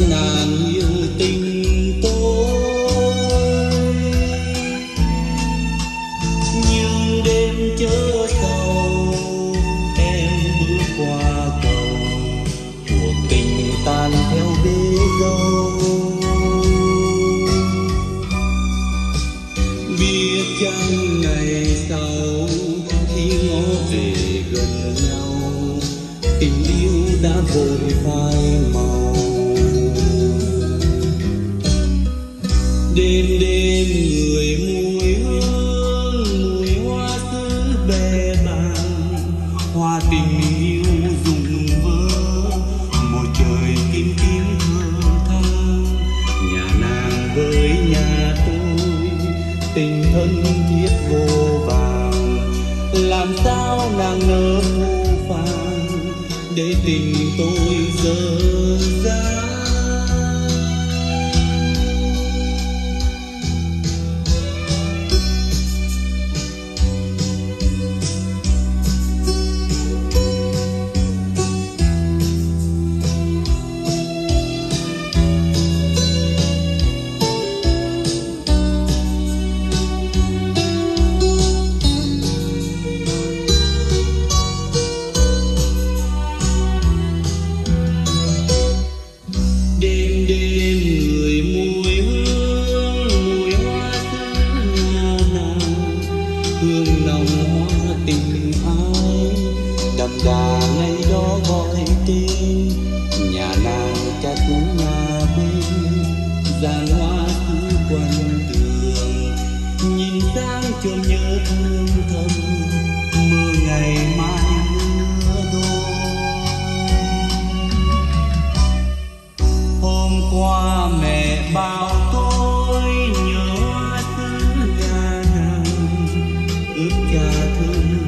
nàng yêu tình tôi. Nhưng đêm chớ sầu em bước qua cầu, cuộc tình tan theo bế dâu. Biết chăng ngày sau, khi ngó về gần nhau, tình yêu đã vội phai màu. Đêm đêm người mùi hương mùi hoa sứ bề bàn. Hoa tình yêu rụng vỡ, một trời kim tím thơ thăng nhà nàng với nhà tôi, tình thân thiết vô vàng. Làm sao nàng nỡ vô phàng để tình tôi dở dang? Hương hoa tình ai. Đậm đà ngày đó gọi tên nhà nàng cách nhà bên giàn hoa cứ quanh tường nhìn sang chôn nhớ thương thầm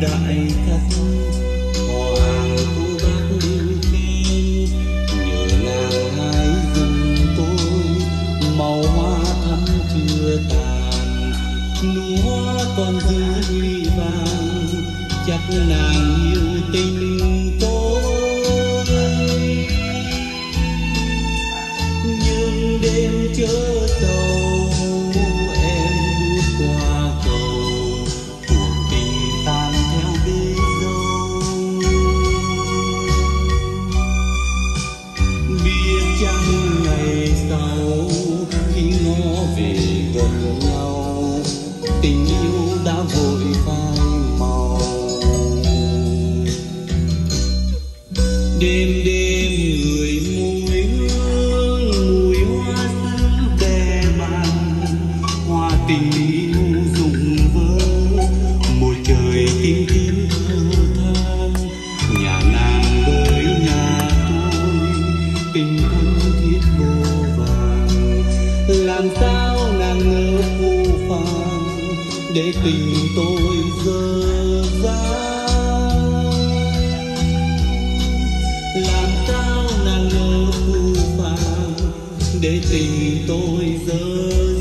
đại khách họ hàng cô bác lưu nhờ nàng hái rừng tôi màu hoa thắm chưa tàn nụ hoa còn giữ huy vàng. Chắc nàng yêu tình gần nhau. Tình yêu đã vội phai màu đêm đêm người mùi hương, mùi hoa sứ bè bàn hoa tình yêu rụng vỡ, một trời kim tím thơ than nhà nàng với nhà tôi, tình thân thiết vô vàng làm sao ngỡ phù phàng để tình tôi dở dang làm sao nàng ngỡ phù phàng để tình tôi dở